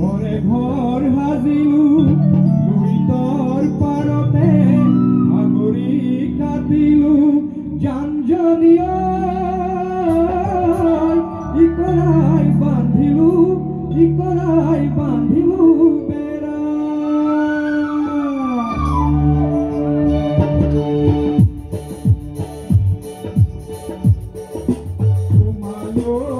পরে ঘর হাজিলু লুই তোর পারতে আগরি কাটিলু জাঞ্জনীয় ইকরাই বান্ধিলু ইকরাই বান্ধিলু বেড়া। তোমালোয়ে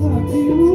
Lucky